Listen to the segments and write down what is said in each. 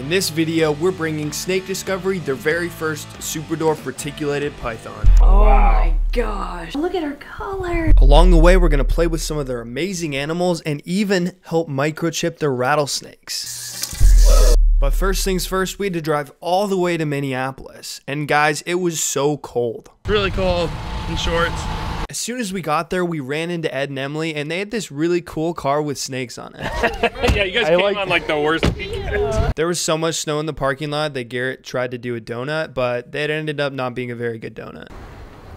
In this video, we're bringing Snake Discovery their very first Superdwarf reticulated python. Oh my gosh. Look at her color. Along the way, we're going to play with some of their amazing animals and even help microchip their rattlesnakes. But first things first, we had to drive all the way to Minneapolis. And guys, it was so cold. Really cold in shorts. As soon as we got there, we ran into Ed and Emily, and they had this really cool car with snakes on it. yeah, you guys came like- on like the worst weekend. There was so much snow in the parking lot that Garrett tried to do a donut, but it ended up not being a very good donut.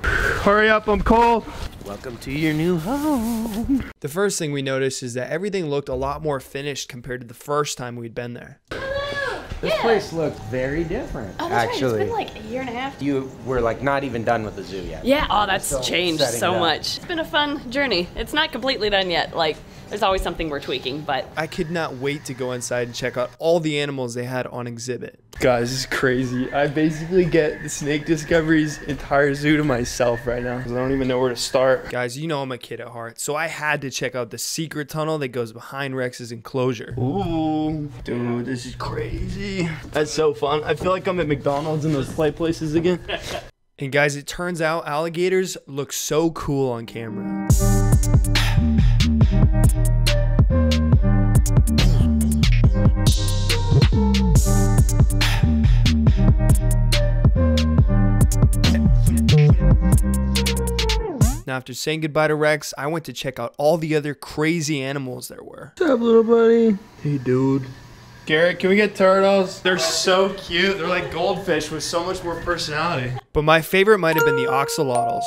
Hurry up, I'm cold. Welcome to your new home. The first thing we noticed is that everything looked a lot more finished compared to the first time we'd been there. This place looked very different. Oh, that's actually, right. It's been like a year and a half. you were like not even done with the zoo yet. Yeah. Oh, that's changed setting it so much. It's been a fun journey. It's not completely done yet. Like, there's always something we're tweaking, but I could not wait to go inside and check out all the animals they had on exhibit. Guys, this is crazy. I basically get the Snake Discovery's entire zoo to myself right now. 'cause I don't even know where to start. Guys, you know I'm a kid at heart, so I had to check out the secret tunnel that goes behind Rex's enclosure. Ooh, dude, this is crazy. That's so fun. I feel like I'm at McDonald's in those play places again. And guys, it turns out alligators look so cool on camera. After saying goodbye to Rex, I went to check out all the other crazy animals there were. What's up, little buddy? Hey, dude. Garrett, can we get turtles? They're so cute. They're like goldfish with so much more personality. But my favorite might have been the axolotls.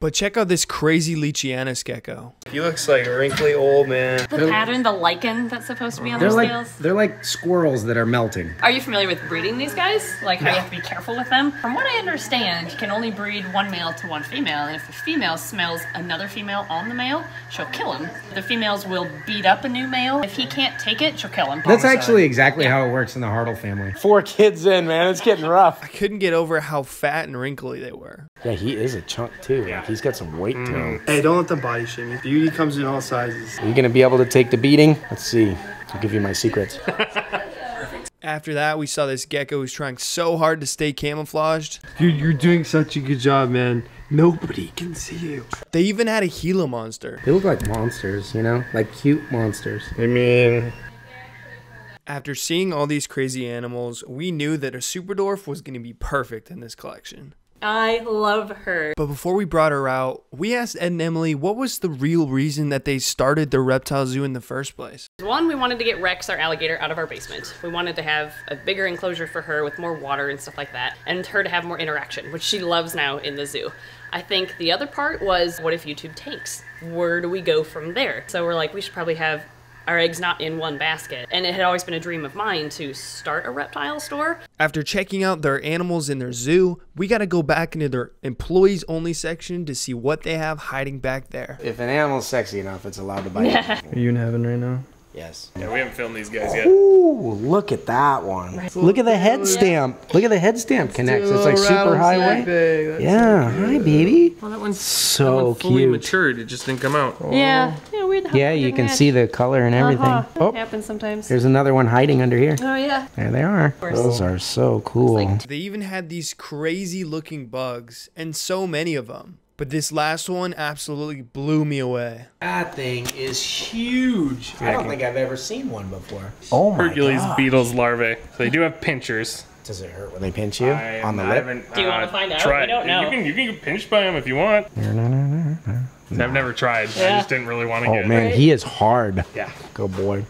But check out this crazy leachianus gecko. He looks like a wrinkly old man. the pattern, the lichen that's supposed to be on They're their like scales. they're like squirrels that are melting. Are you familiar with breeding these guys? Like how you have to be careful with them? From what I understand, you can only breed one male to one female, and if the female smells another female on the male, she'll kill him. The females will beat up a new male. If he can't take it, she'll kill him. That's actually exactly how it works in the Hartle family. Four kids in, man. It's getting rough. I couldn't get over how fat and wrinkly they were. Yeah, he is a chunk too. Like he's got some weight to him. Mm. Hey, don't let them body shame you. Beauty comes in all sizes. Are you gonna be able to take the beating? Let's see. I'll give you my secrets. After that, we saw this gecko who's trying so hard to stay camouflaged. Dude, you're doing such a good job, man. Nobody can see you. They even had a Gila monster. They look like monsters, you know, like cute monsters. I mean, After seeing all these crazy animals, we knew that a Super Superdwarf was going to be perfect in this collection. I love her. But before we brought her out, we asked Ed and Emily what was the real reason that they started the reptile zoo in the first place. One, we wanted to get Rex, our alligator, out of our basement. We wanted to have a bigger enclosure for her with more water and stuff like that, and her to have more interaction, which she loves now in the zoo. I think the other part was what if YouTube tanks? Where do we go from there? So we're like, we should probably have our eggs not in one basket. And it had always been a dream of mine to start a reptile store. After checking out their animals in their zoo, we got to go back into their employees only section to see what they have hiding back there. If an animal's sexy enough, it's allowed to bite. are you in heaven right now? Yes. Yeah, we haven't filmed these guys yet. Ooh, look at that one. Look at the head stamp. Look at the head stamp connects. It's like super highway. Yeah, hi baby. Well, that one's So fully cute. matured. It just didn't come out. Yeah. Yeah, weird. Yeah, you can match. see the color and everything. Uh-huh. Oh, Happens sometimes. there's another one hiding under here. Oh yeah. There they are. Those are so cool. They even had these crazy looking bugs, and so many of them. But this last one absolutely blew me away. That thing is huge. I don't think I've ever seen one before. Oh Hercules beetles larvae. So they do have pinchers. Does it hurt when they pinch you I- on the I lip? haven't, Do you wanna uh, find out? Try We don't it. know. You can, you can get pinched by them if you want. I've never tried. I just didn't really want to get. Oh get man, he is hard. Yeah. Go boy.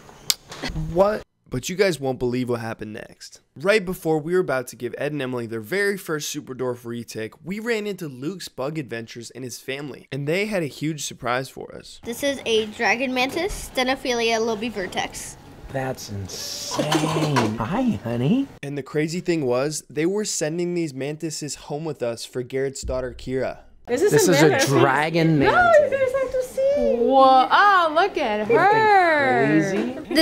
What? But you guys won't believe what happened next. Right before we were about to give Ed and Emily their very first Superdwarf retic, we ran into Luke's Bug Adventures and his family, and they had a huge surprise for us. This is a dragon mantis, Stenophylla lobivertex. That's insane. Hi, honey. And the crazy thing was, they were sending these mantises home with us for Garrett's daughter Kira. Is this, This a is a dragon mantis? dragon No, you guys have to see. Whoa! Oh, look at her.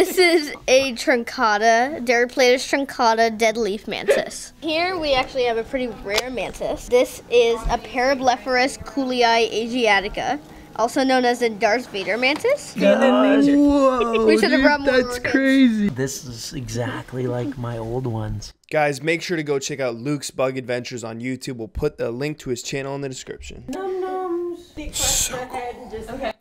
Crazy. This is a truncata, Deroplatys truncata dead leaf mantis. Here we actually have a pretty rare mantis. This is a Parablepharis kuhlii asiatica. also known as the Darth Vader mantis. Whoa, We should have dude, brought more that's orchids. crazy. This is exactly like my old ones. Guys, make sure to go check out Luke's Bug Adventures on YouTube. We'll put the link to his channel in the description.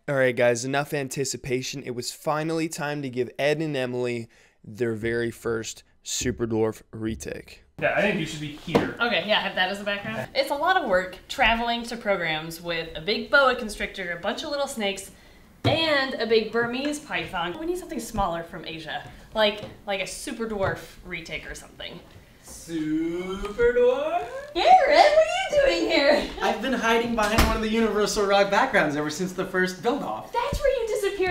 All right, guys, enough anticipation. It was finally time to give Ed and Emily their very first Super Dwarf retic. Yeah, I think you should be here. Okay, yeah, I have that as a background. It's a lot of work traveling to programs with a big boa constrictor, a bunch of little snakes, and a big Burmese python. We need something smaller from Asia, like like a super dwarf retic or something. Super dwarf. Garrett, what are doing here? I've been hiding behind one of the Universal Rock backgrounds ever since the first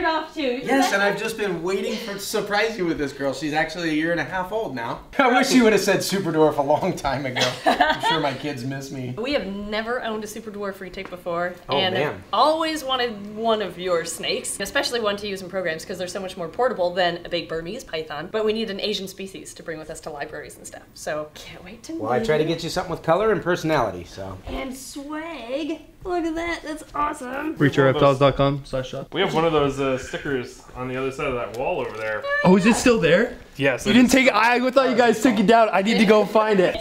build off. That's where you disappeared off to. Yes, and I've just been waiting for to surprise you with this girl. She's actually a year and a half old now. I wish you would have said Super Dwarf a long time ago. I'm sure my kids miss me. We have never owned a super dwarf retic before, Oh, and man. I've always wanted one of your snakes, especially one to use in programs because they're so much more portable than a big Burmese python. But we need an Asian species to bring with us to libraries and stuff. So can't wait to Well, I try to get you something with color and personality, so. And swag. Look at that. That's awesome. ReachReptiles.com slash shop. We have one of those uh, stickers on the other side of that wall over there. Oh, is it still there? Yes. You didn't take it. I thought you guys took it down. I need to go find it.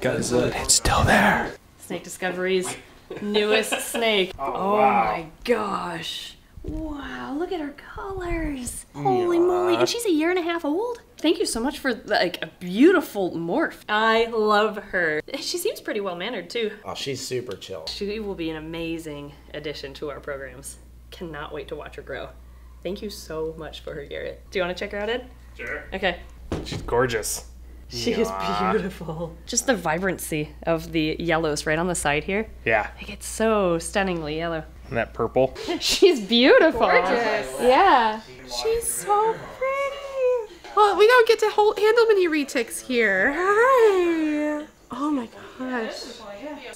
Guys, look, it's still there. Snake Discoveries newest snake. Oh, my gosh. Wow, look at her colors. Holy moly. And she's a year and a half old. Thank you so much for like a beautiful morph. I love her. She seems pretty well mannered too. Oh, she's super chill. She will be an amazing addition to our programs. Cannot wait to watch her grow. Thank you so much for her, Garrett. Do you want to check her out, Ed? Sure. Okay. She's gorgeous. She is beautiful. Just the vibrancy of the yellows right on the side here. Yeah. Like it's so stunningly yellow. And that purple. She's beautiful. Gorgeous. Yeah. She's so pretty. Well, we don't get to hold, handle many retics here. Hi. Oh my gosh.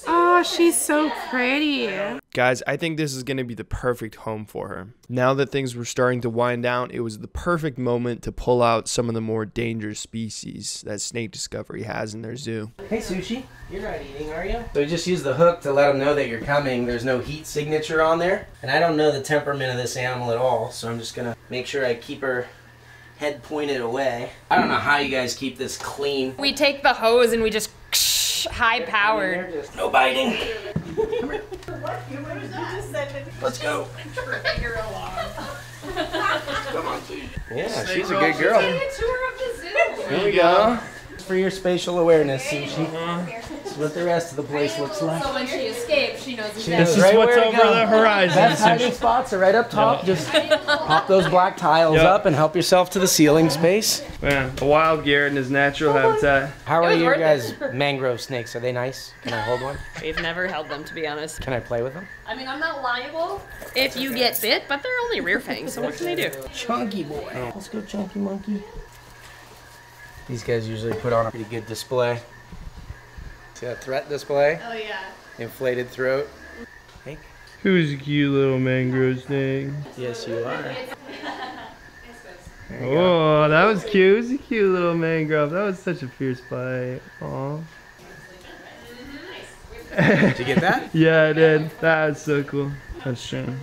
Oh, she's so pretty. Guys, I think this is going to be the perfect home for her. Now that things were starting to wind down, it was the perfect moment to pull out some of the more dangerous species that Snake Discovery has in their zoo. Hey, Sushi. You're not eating, are you? So we just use the hook to let them know that you're coming. There's no heat signature on there. And I don't know the temperament of this animal at all, so I'm just gonna make sure I keep her head pointed away. I don't know how you guys keep this clean. We take the hose and we just high powered. No biting. Let's go. Come on, Sushi. Yeah, she's a good girl. Here we go. For your spatial awareness, Sushi. This is what the rest of the place looks like. So when she escapes, she knows She This is right what's over the horizon. Best hiding spots are right up top. Just pop those black tiles Yep. up and help yourself to the ceiling space. Man, a wild Garrett in his natural oh habitat. How are you your worth guys' mangrove snakes? Are they nice? Can I hold one? We've never held them, to be honest. Can I play with them? I mean, I'm not liable if you get bit, but they're only rear fangs, so what can they do? Chunky boy. Oh. Let's go, chunky monkey. These guys usually put on a pretty good display. See that threat display? Oh yeah. Inflated throat. Hank? Who's a cute little mangrove snake? Yes, you are. Oh, that was cute. It was a cute little mangrove. That was such a fierce bite. Aw. Mm-hmm. Did you get that? Yeah, I did. That was so cool. That's true.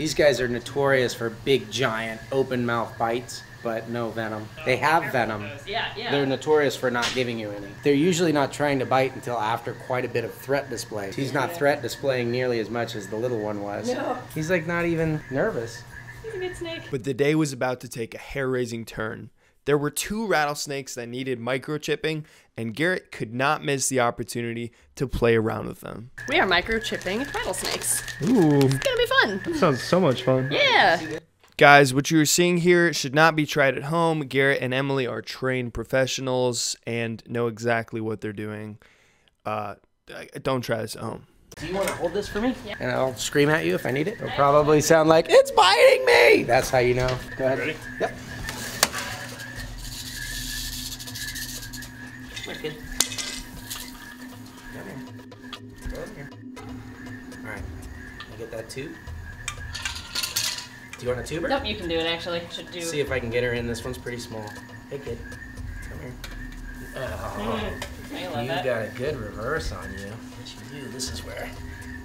These guys are notorious for big, giant, open mouth bites, but no venom. They have venom. Yeah, yeah. They're notorious for not giving you any. They're usually not trying to bite until after quite a bit of threat display. He's not threat displaying nearly as much as the little one was. No. He's like not even nervous. He's a good snake. But the day was about to take a hair raising turn. There were two rattlesnakes that needed microchipping, and Garrett could not miss the opportunity to play around with them. We are microchipping rattlesnakes. Ooh, It's gonna be fun. sounds so much fun. Yeah. Guys, what you're seeing here should not be tried at home. Garrett and Emily are trained professionals and know exactly what they're doing. Uh, don't try this at home. Do you want to hold this for me? Yeah. And I'll scream at you if I need it. It'll probably sound like, it's biting me! That's how you know. Go ahead. Ready? Yep. Wicked. Come here. Go in here. Alright. I get that tube. Do you want a tuber? Nope, you can do it actually. Should do. See if I can get her in. This one's pretty small. Hey, kid. Come here. Mm, oh, I love you that. got a good reverse on you. Yes, you do. This is where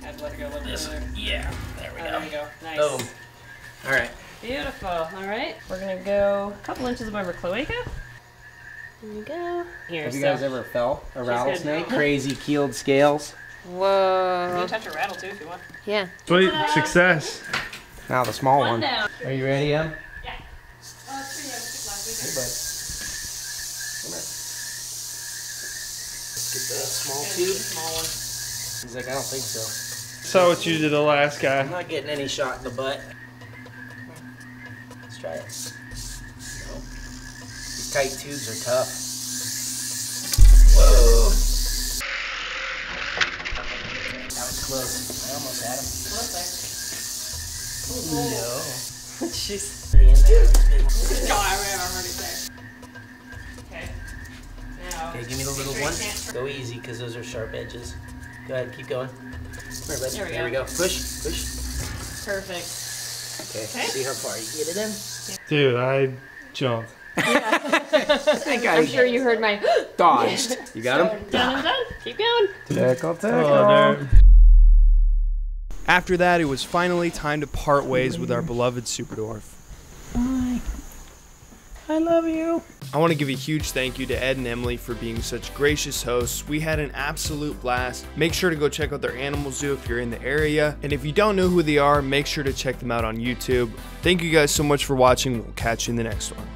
I'd let her go a little This, further. yeah, there we Oh, go. there you go. Nice. Boom. All right. Beautiful. All right. We're gonna go a couple inches above her cloaca. There you go. Here. Have you so- guys ever felt a rattlesnake? Crazy keeled scales. Whoa. You Whoa. can touch a rattle too if you want. Yeah. Sweet success. Now the small One one. down. Are you ready, Em? Yeah. Oh, it's pretty. I last week. Hey, bud. Come here. Let's get the small tube. Small one. He's like, I don't think so. Saw what you did the last guy. I'm not getting any shot in the butt. Let's try it. No. These tight tubes are tough. Whoa. That was close. I almost had him. No. Jeez. Pretty in there. It's big. God, I have already there. Okay. Now. Okay, give me the little Make one. Go easy, because those are sharp edges. Go ahead, keep going. Come here, bud. There we there we go. go. Push, push. Perfect. Okay, Okay. see how far you get it in. Dude, I jumped. I got I'm sure you heard my. dodged. You got him? Done and done. Keep going. Tickle, Oh. After that, it was finally time to part ways with our beloved Super Dwarf. I love you. I want to give a huge thank you to Ed and Emily for being such gracious hosts. We had an absolute blast. Make sure to go check out their animal zoo if you're in the area. And if you don't know who they are, make sure to check them out on YouTube. Thank you guys so much for watching. We'll catch you in the next one.